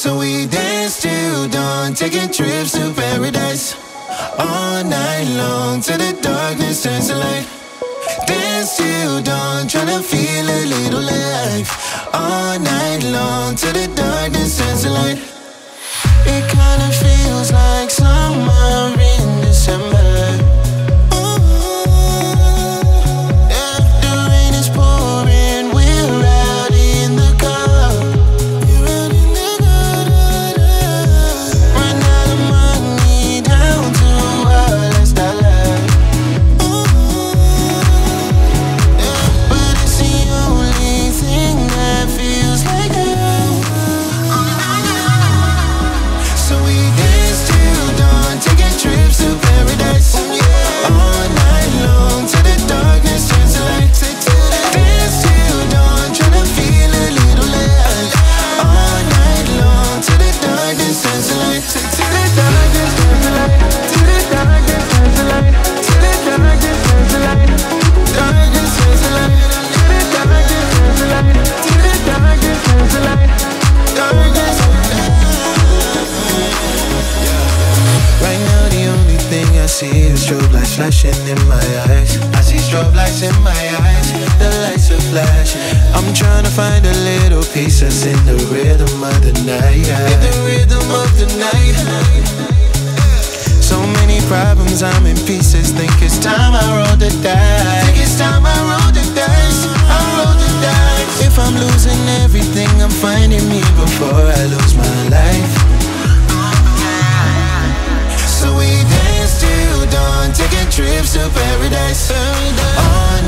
So we dance till dawn, taking trips to paradise. All night long till the darkness turns to light. Dance till dawn, trying to feel a little life. All night long till the darkness turns to light. See strobe lights flashing in my eyes. I see strobe lights in my eyes, the lights are flashing. I'm trying to find a little piece that's in the rhythm of the night. In the rhythm of the night. So many problems, I'm in pieces. Think it's time I roll the dice. Think it's time I roll the dice. I roll the dice. If I'm losing everything, I'm finding me before I lose my life. Trips to paradise. All